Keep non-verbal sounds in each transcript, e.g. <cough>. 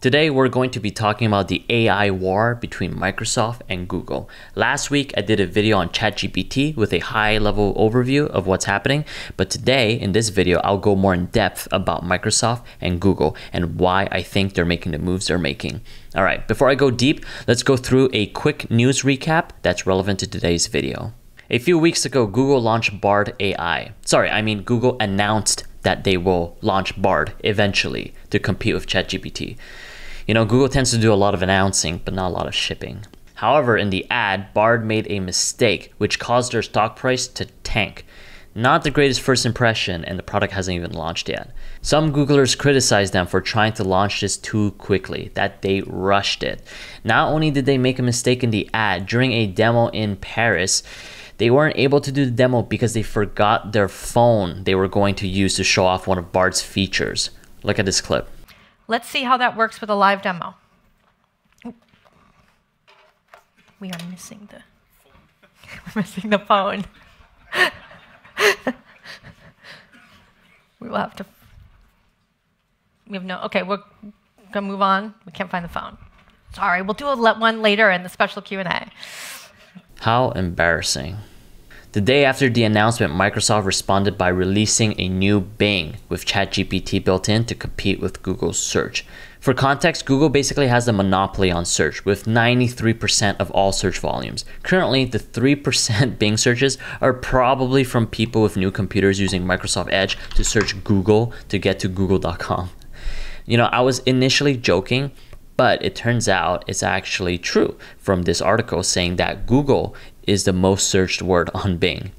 Today, we're going to be talking about the AI war between Microsoft and Google. Last week, I did a video on ChatGPT with a high level overview of what's happening, but today, in this video, I'll go more in depth about Microsoft and Google and why I think they're making the moves they're making. All right, before I go deep, let's go through a quick news recap that's relevant to today's video. A few weeks ago, Google launched Bard AI. Sorry, I mean, Google announced that they will launch Bard eventually to compete with ChatGPT. You know, Google tends to do a lot of announcing, but not a lot of shipping. However, in the ad, Bard made a mistake, which caused their stock price to tank. Not the greatest first impression, and the product hasn't even launched yet. Some Googlers criticized them for trying to launch this too quickly, that they rushed it. Not only did they make a mistake in the ad, during a demo in Paris, they weren't able to do the demo because they forgot their phone they were going to use to show off one of Bard's features. Look at this clip. Let's see how that works with a live demo. We are missing the we're <laughs> missing the phone. <laughs> we will have to we have no okay, we're gonna move on. We can't find the phone. Sorry, we'll do a let one later in the special Q&A. How embarrassing. The day after the announcement, Microsoft responded by releasing a new Bing with ChatGPT built in to compete with Google's search. For context, Google basically has a monopoly on search with 93% of all search volumes. Currently, the 3% <laughs> Bing searches are probably from people with new computers using Microsoft Edge to search Google to get to google.com. You know, I was initially joking, but it turns out it's actually true from this article saying that Google is the most searched word on Bing.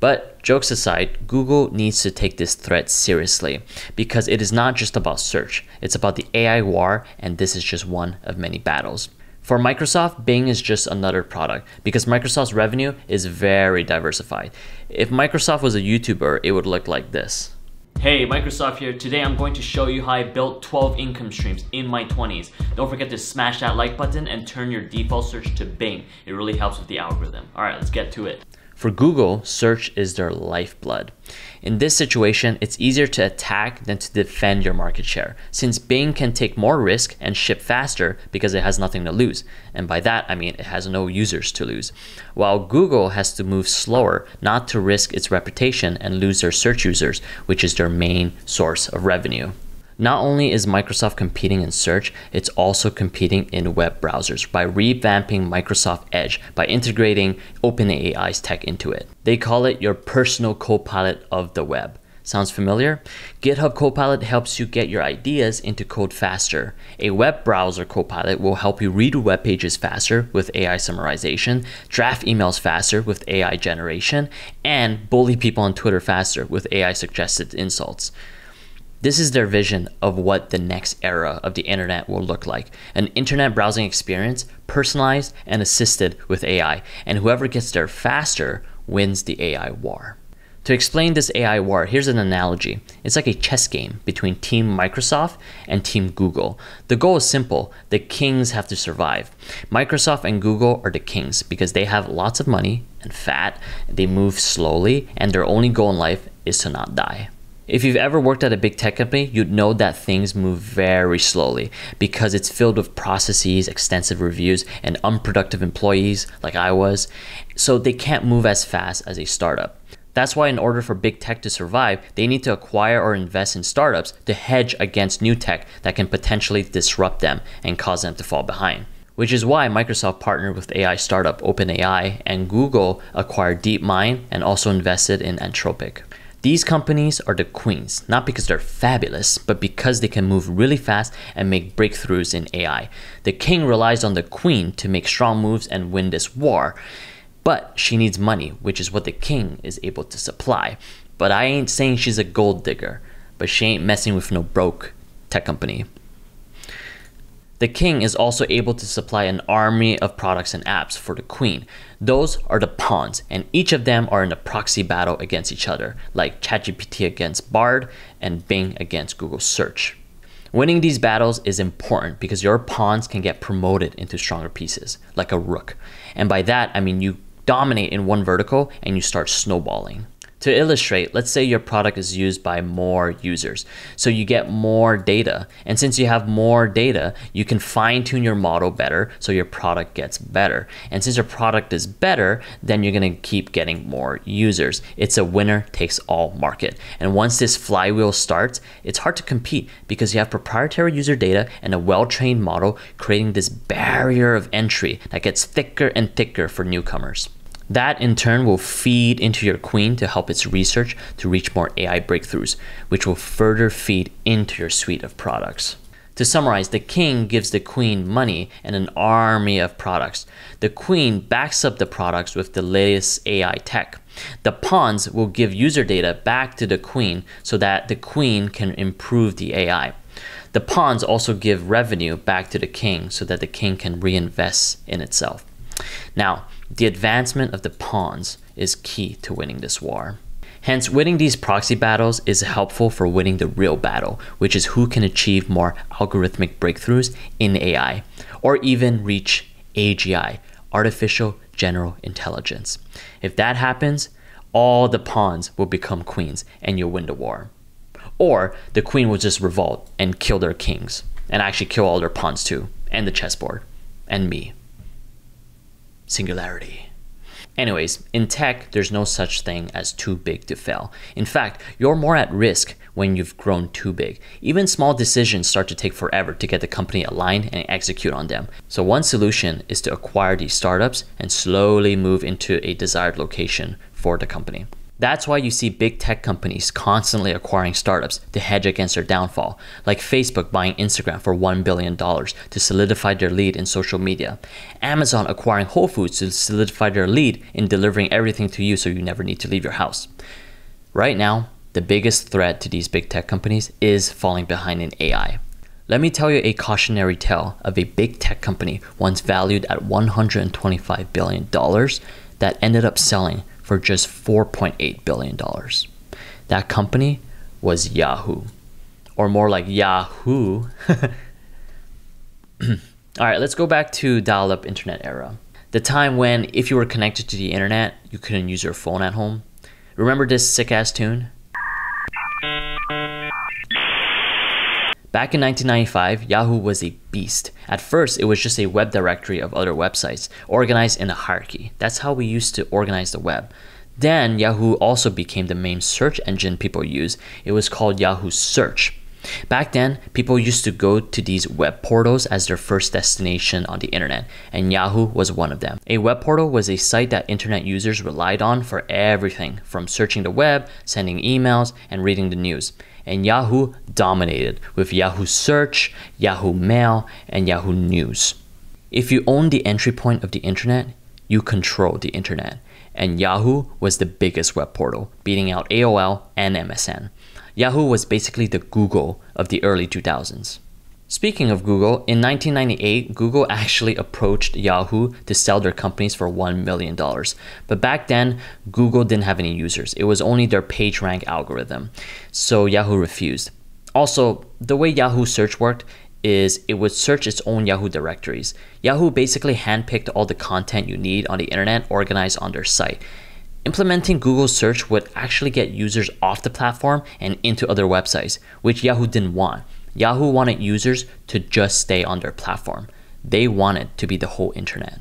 But jokes aside, Google needs to take this threat seriously because it is not just about search, it's about the AI war, and this is just one of many battles. For Microsoft, Bing is just another product because Microsoft's revenue is very diversified. If Microsoft was a YouTuber, it would look like this. Hey, Microsoft here. Today I'm going to show you how I built 12 income streams in my 20s. Don't forget to smash that like button and turn your default search to Bing. It really helps with the algorithm. All right, let's get to it. For Google, search is their lifeblood. In this situation, it's easier to attack than to defend your market share, since Bing can take more risk and ship faster because it has nothing to lose. And by that, I mean it has no users to lose. While Google has to move slower not to risk its reputation and lose their search users, which is their main source of revenue. Not only is Microsoft competing in search, it's also competing in web browsers by revamping Microsoft Edge by integrating OpenAI's tech into it. They call it your personal copilot of the web. Sounds familiar? GitHub Copilot helps you get your ideas into code faster. A web browser copilot will help you read web pages faster with AI summarization, draft emails faster with AI generation, and bully people on Twitter faster with AI suggested insults. This is their vision of what the next era of the internet will look like an internet browsing experience personalized and assisted with AI, and whoever gets there faster wins the AI war. To explain this AI war, here's an analogy. It's like a chess game between Team Microsoft and Team Google. The goal is simple the kings have to survive. Microsoft and Google are the kings because they have lots of money and fat, they move slowly, and their only goal in life is to not die. If you've ever worked at a big tech company, you'd know that things move very slowly because it's filled with processes, extensive reviews, and unproductive employees like I was. So they can't move as fast as a startup. That's why, in order for big tech to survive, they need to acquire or invest in startups to hedge against new tech that can potentially disrupt them and cause them to fall behind. Which is why Microsoft partnered with AI startup OpenAI and Google acquired DeepMind and also invested in Anthropic. These companies are the queens, not because they're fabulous, but because they can move really fast and make breakthroughs in AI. The king relies on the queen to make strong moves and win this war, but she needs money, which is what the king is able to supply. But I ain't saying she's a gold digger, but she ain't messing with no broke tech company. The king is also able to supply an army of products and apps for the queen. Those are the pawns, and each of them are in a proxy battle against each other, like ChatGPT against Bard and Bing against Google Search. Winning these battles is important because your pawns can get promoted into stronger pieces, like a rook. And by that, I mean you dominate in one vertical and you start snowballing. To illustrate, let's say your product is used by more users. So you get more data. And since you have more data, you can fine tune your model better so your product gets better. And since your product is better, then you're going to keep getting more users. It's a winner takes all market. And once this flywheel starts, it's hard to compete because you have proprietary user data and a well trained model creating this barrier of entry that gets thicker and thicker for newcomers. That in turn will feed into your queen to help its research to reach more AI breakthroughs, which will further feed into your suite of products. To summarize, the king gives the queen money and an army of products. The queen backs up the products with the latest AI tech. The pawns will give user data back to the queen so that the queen can improve the AI. The pawns also give revenue back to the king so that the king can reinvest in itself. Now, the advancement of the pawns is key to winning this war. Hence, winning these proxy battles is helpful for winning the real battle, which is who can achieve more algorithmic breakthroughs in AI, or even reach AGI, Artificial General Intelligence. If that happens, all the pawns will become queens and you'll win the war. Or the queen will just revolt and kill their kings, and actually kill all their pawns too, and the chessboard, and me singularity. Anyways, in tech, there's no such thing as too big to fail. In fact, you're more at risk when you've grown too big. Even small decisions start to take forever to get the company aligned and execute on them. So, one solution is to acquire these startups and slowly move into a desired location for the company. That's why you see big tech companies constantly acquiring startups to hedge against their downfall, like Facebook buying Instagram for $1 billion to solidify their lead in social media, Amazon acquiring Whole Foods to solidify their lead in delivering everything to you so you never need to leave your house. Right now, the biggest threat to these big tech companies is falling behind in AI. Let me tell you a cautionary tale of a big tech company once valued at $125 billion that ended up selling for just $4.8 billion. That company was Yahoo, or more like Yahoo. <laughs> All right, let's go back to dial up internet era. The time when, if you were connected to the internet, you couldn't use your phone at home. Remember this sick ass tune? Back in 1995, Yahoo was a beast. At first, it was just a web directory of other websites, organized in a hierarchy. That's how we used to organize the web. Then, Yahoo also became the main search engine people use. It was called Yahoo Search. Back then, people used to go to these web portals as their first destination on the internet, and Yahoo was one of them. A web portal was a site that internet users relied on for everything from searching the web, sending emails, and reading the news and Yahoo dominated with Yahoo Search, Yahoo Mail, and Yahoo News. If you own the entry point of the internet, you control the internet. And Yahoo was the biggest web portal, beating out AOL and MSN. Yahoo was basically the Google of the early 2000s. Speaking of Google, in 1998, Google actually approached Yahoo to sell their companies for $1 million. But back then, Google didn't have any users. It was only their PageRank algorithm. So Yahoo refused. Also, the way Yahoo search worked is it would search its own Yahoo directories. Yahoo basically handpicked all the content you need on the internet organized on their site. Implementing Google search would actually get users off the platform and into other websites, which Yahoo didn't want. Yahoo wanted users to just stay on their platform. They wanted to be the whole internet.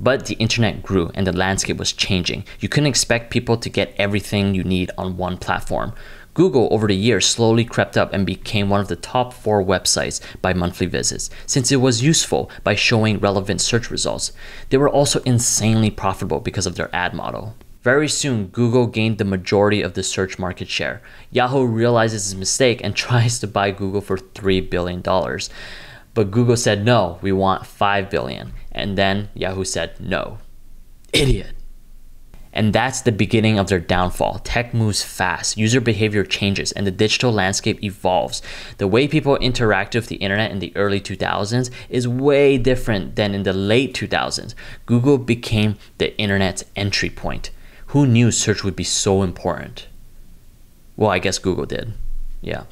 But the internet grew and the landscape was changing. You couldn't expect people to get everything you need on one platform. Google over the years slowly crept up and became one of the top four websites by monthly visits, since it was useful by showing relevant search results. They were also insanely profitable because of their ad model. Very soon, Google gained the majority of the search market share. Yahoo realizes his mistake and <laughs> tries to buy Google for $3 billion. But Google said, no, we want $5 billion. And then Yahoo said, no. Idiot. And that's the beginning of their downfall. Tech moves fast, user behavior changes, and the digital landscape evolves. The way people interact with the internet in the early 2000s is way different than in the late 2000s. Google became the internet's entry point. Who knew search would be so important? Well, I guess Google did. Yeah.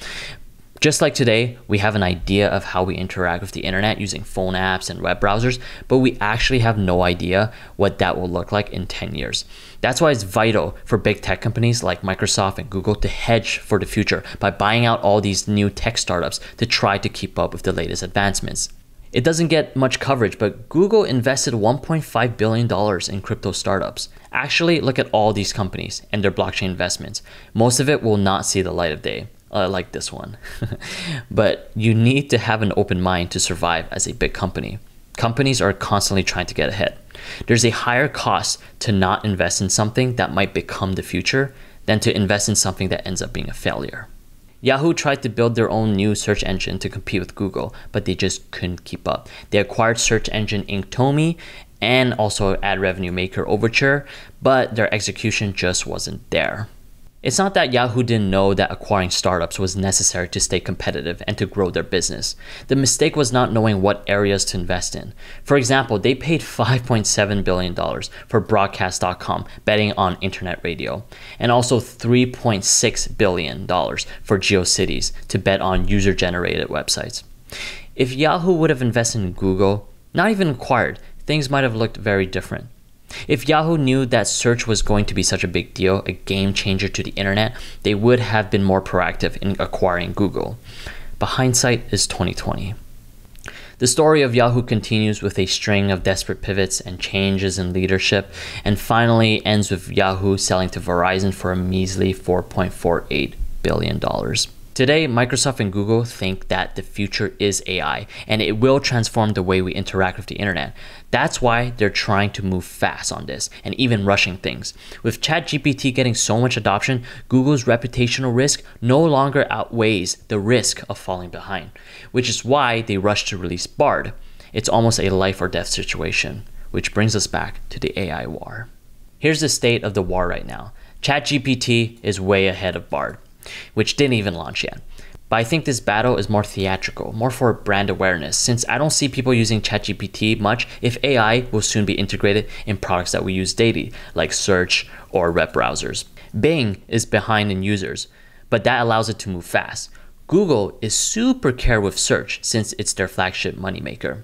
Just like today, we have an idea of how we interact with the internet using phone apps and web browsers, but we actually have no idea what that will look like in 10 years. That's why it's vital for big tech companies like Microsoft and Google to hedge for the future by buying out all these new tech startups to try to keep up with the latest advancements. It doesn't get much coverage, but Google invested $1.5 billion in crypto startups. Actually, look at all these companies and their blockchain investments. Most of it will not see the light of day uh, like this one. <laughs> but you need to have an open mind to survive as a big company. Companies are constantly trying to get ahead. There's a higher cost to not invest in something that might become the future than to invest in something that ends up being a failure. Yahoo tried to build their own new search engine to compete with Google, but they just couldn't keep up. They acquired search engine Inktomi and also ad revenue maker Overture, but their execution just wasn't there. It's not that Yahoo didn't know that acquiring startups was necessary to stay competitive and to grow their business. The mistake was not knowing what areas to invest in. For example, they paid $5.7 billion for Broadcast.com betting on internet radio, and also $3.6 billion for GeoCities to bet on user generated websites. If Yahoo would have invested in Google, not even acquired, things might have looked very different. If Yahoo knew that search was going to be such a big deal, a game changer to the internet, they would have been more proactive in acquiring Google. But hindsight is 2020. The story of Yahoo continues with a string of desperate pivots and changes in leadership, and finally ends with Yahoo selling to Verizon for a measly $4.48 billion. Today, Microsoft and Google think that the future is AI and it will transform the way we interact with the internet. That's why they're trying to move fast on this and even rushing things. With ChatGPT getting so much adoption, Google's reputational risk no longer outweighs the risk of falling behind, which is why they rushed to release Bard. It's almost a life or death situation, which brings us back to the AI war. Here's the state of the war right now. ChatGPT is way ahead of Bard which didn't even launch yet. But I think this battle is more theatrical, more for brand awareness, since I don't see people using ChatGPT much if AI will soon be integrated in products that we use daily, like search or web browsers. Bing is behind in users, but that allows it to move fast. Google is super care with search since it's their flagship moneymaker.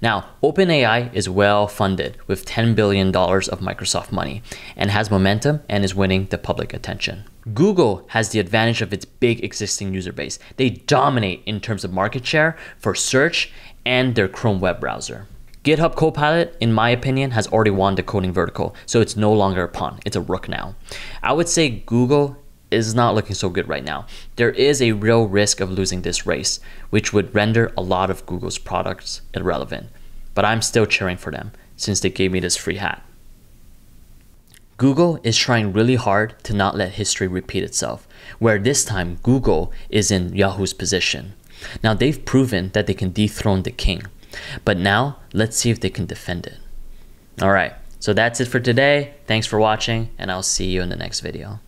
Now, OpenAI is well funded with $10 billion of Microsoft money and has momentum and is winning the public attention. Google has the advantage of its big existing user base. They dominate in terms of market share for search and their Chrome web browser. GitHub Copilot, in my opinion, has already won the coding vertical, so it's no longer a pawn, it's a rook now. I would say Google is not looking so good right now. There is a real risk of losing this race, which would render a lot of Google's products irrelevant. But I'm still cheering for them since they gave me this free hat. Google is trying really hard to not let history repeat itself, where this time Google is in Yahoo's position. Now they've proven that they can dethrone the king, but now let's see if they can defend it. All right, so that's it for today. Thanks for watching, and I'll see you in the next video.